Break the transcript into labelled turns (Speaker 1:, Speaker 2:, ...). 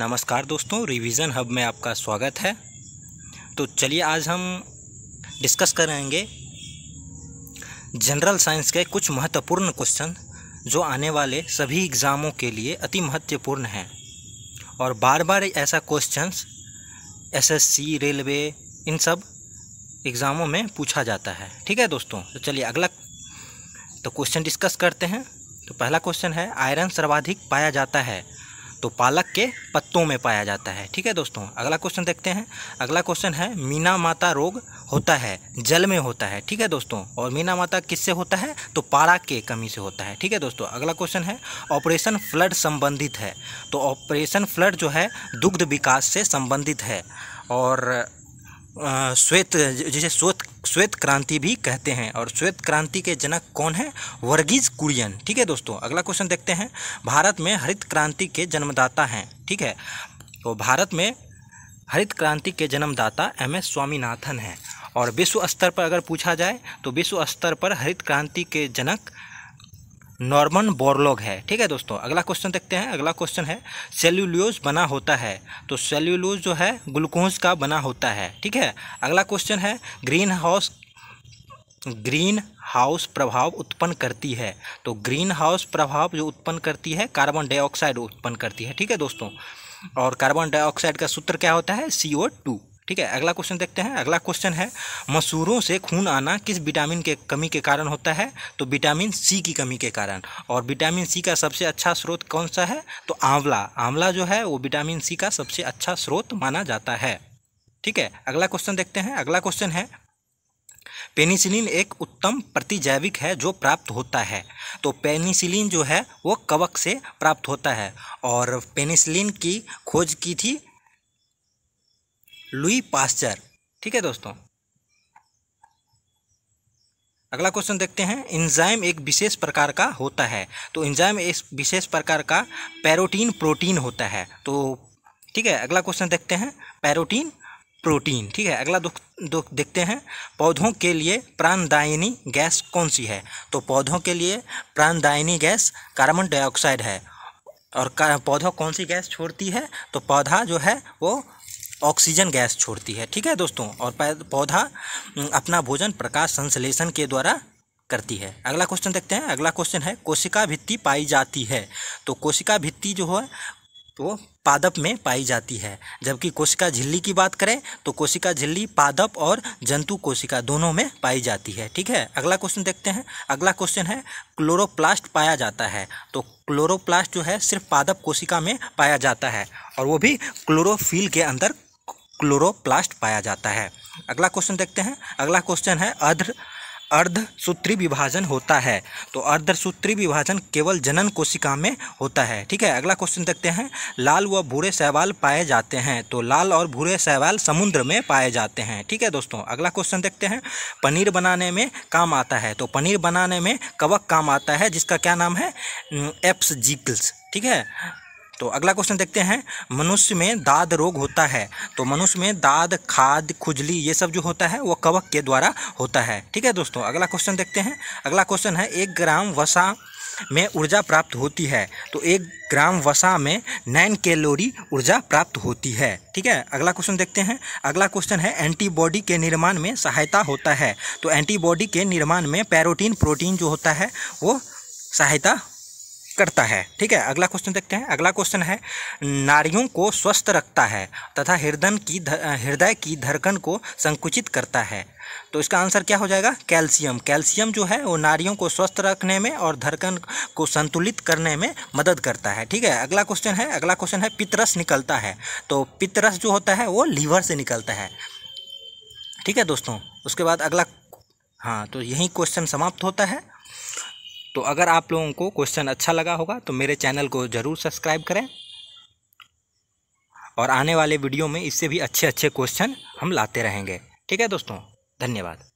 Speaker 1: नमस्कार दोस्तों revision hub में आपका स्वागत है। तो चलिए आज हम डिस्कस करेंगे जनरल साइंस के कुछ महत्वपूर्ण क्वेश्चन जो आने वाले सभी एग्ज़ामों के लिए अति महत्वपूर्ण हैं। और बार बार ऐसा क्वेश्चंस एसएससी रेलवे इन सब एग्ज़ामों में पूछा जाता है। ठीक है दोस्तों तो चलिए अगला तो क्वेश्चन डिस्कस करते हैं। तो पहला क्वेश्चन है आयरन सर्वाधिक पाया जाता है। तो पालक के पत्तों में पाया जाता है। ठीक है दोस्तों, अगला क्वेश्चन देखते हैं। अगला क्वेश्चन है, मीना माता रोग होता है, जल में होता है। ठीक है दोस्तों, और मीना माता किससे होता है? तो पारा के कमी से होता है। ठीक है दोस्तों, अगला क्वेश्चन है ऑपरेशन फ्लड संबंधित है। तो ऑपरेशन फ्लड जो है, दुग्ध विकास से संबंधित है। और श्वेत, जिसे श्वेत श्वेत क्रांति भी कहते हैं। और श्वेत क्रांति के जनक कौन है? वर्गीज कुरियन। ठीक है दोस्तों, अगला क्वेश्चन देखते हैं। भारत में हरित क्रांति के जन्मदाता हैं। ठीक है तो भारत में हरित क्रांति के जन्मदाता एम एस स्वामीनाथन हैं। और विश्व स्तर पर अगर पूछा जाए तो विश्व स्तर पर हरित क्रांति के जनक नॉर्मन बोरलॉग है। ठीक है दोस्तों, अगला क्वेश्चन देखते हैं। अगला क्वेश्चन है, सेल्यूलोज बना होता है। तो सेल्यूलोज जो है, ग्लूकोज का बना होता है। ठीक है, अगला क्वेश्चन है, ग्रीन हाउस ग्रीन हाउस प्रभाव उत्पन्न करती है। तो ग्रीन हाउस प्रभाव जो उत्पन्न करती है, कार्बन डाइऑक्साइड उत्पन्न करती है। ठीक है दोस्तों, और कार्बन डाइऑक्साइड का सूत्र क्या होता है? सी ओ टू ठीक है, अगला क्वेश्चन देखते हैं। अगला क्वेश्चन है, मसूरों से खून आना किस विटामिन के कमी के कारण होता है? तो विटामिन सी की कमी के कारण। और विटामिन सी का सबसे अच्छा स्रोत कौन सा है? तो आंवला। आंवला जो है, वो विटामिन सी का सबसे अच्छा स्रोत माना जाता है। ठीक है, अगला क्वेश्चन देखते हैं। अगला क्वेश्चन है पेनिसिलिन एक उत्तम प्रतिजैविक है जो प्राप्त होता है। तो पेनिसिलिन जो है, वो कवक से प्राप्त होता है। और पेनिसिलिन की खोज की थी लुई पास्चर। ठीक है दोस्तों? अगला क्वेश्चन देखते हैं। इंजाइम एक विशेष प्रकार का होता है। तो इंजाइम एक विशेष प्रकार का पैरोटीन प्रोटीन होता है। तो ठीक है, अगला क्वेश्चन देखते हैं। पैरोटीन प्रोटीन। ठीक है, अगला दुख दुख देखते हैं। पौधों के लिए प्राणदायिनी गैस कौन सी है? तो पौधों के लिए प्राणदायिनी गैस कार्बन डाइऑक्साइड है। और पौधा कौन सी गैस छोड़ती है? तो पौधा जो है वो ऑक्सीजन गैस छोड़ती है, ठीक है दोस्तों? और पौधा अपना भोजन प्रकाश संश्लेषण के द्वारा करती है। अगला क्वेश्चन देखते हैं। अगला क्वेश्चन है, कोशिका भित्ति पाई जाती है। तो कोशिका भित्ति जो है, वो पादप में पाई जाती है। जबकि कोशिका झिल्ली की बात करें तो कोशिका झिल्ली, पादप और जंतु कोशिका दोनों में पाई जाती है, ठीक है? अगला क्वेश्चन देखते हैं। अगला क्वेश्चन है, क्लोरोप्लास्ट पाया जाता है। तो क्लोरोप्लास्ट जो है, सिर्फ़ पादप कोशिका में पाया जाता है। और वो भी क्लोरोफिल के अंदर क्लोरोप्लास्ट पाया जाता है। अगला क्वेश्चन देखते हैं। अगला क्वेश्चन है, अर्ध, अर्धसूत्री विभाजन होता है। तो अर्धसूत्री विभाजन केवल जनन कोशिका में होता है, ठीक है? अगला क्वेश्चन देखते हैं। लाल व भूरे शैवाल पाए जाते हैं। तो लाल और भूरे शैवाल समुद्र में पाए जाते हैं, ठीक है दोस्तों? अगला क्वेश्चन देखते हैं। पनीर बनाने में काम आता है। तो पनीर बनाने में कवक काम आता है, जिसका क्या नाम है? एप्स जिकल्स ठीक है? तो अगला क्वेश्चन देखते हैं। मनुष्य में दाद रोग होता है। तो मनुष्य में दाद, खाद, खुजली ये सब जो होता है, वो कवक के द्वारा होता है। ठीक है दोस्तों, अगला क्वेश्चन देखते हैं। अगला क्वेश्चन है, एक ग्राम वसा में ऊर्जा प्राप्त होती है। तो एक ग्राम वसा में नाइन कैलोरी ऊर्जा प्राप्त होती है। ठीक है, अगला क्वेश्चन देखते हैं। अगला क्वेश्चन है, एंटीबॉडी के निर्माण में सहायता होता है। तो एंटीबॉडी के निर्माण में पैरोटीन, प्रोटीन जो होता है, वो सहायता करता है। ठीक है, अगला क्वेश्चन देखते हैं। अगला क्वेश्चन है, नारियों को स्वस्थ रखता है तथा हृदय की हृदय की धड़कन को संकुचित करता है। तो इसका आंसर क्या हो जाएगा? कैल्शियम। कैल्शियम जो है, वो नारियों को स्वस्थ रखने में और धड़कन को संतुलित करने में मदद करता है। ठीक है, अगला क्वेश्चन है। अगला क्वेश्चन है, पितरस निकलता है। तो पितरस जो होता है, वो लीवर से निकलता है। ठीक है दोस्तों, उसके बाद अगला हाँ तो यही क्वेश्चन समाप्त होता है। तो अगर आप लोगों को क्वेश्चन अच्छा लगा होगा तो मेरे चैनल को ज़रूर सब्सक्राइब करें। और आने वाले वीडियो में इससे भी अच्छे अच्छे क्वेश्चन हम लाते रहेंगे। ठीक है दोस्तों, धन्यवाद।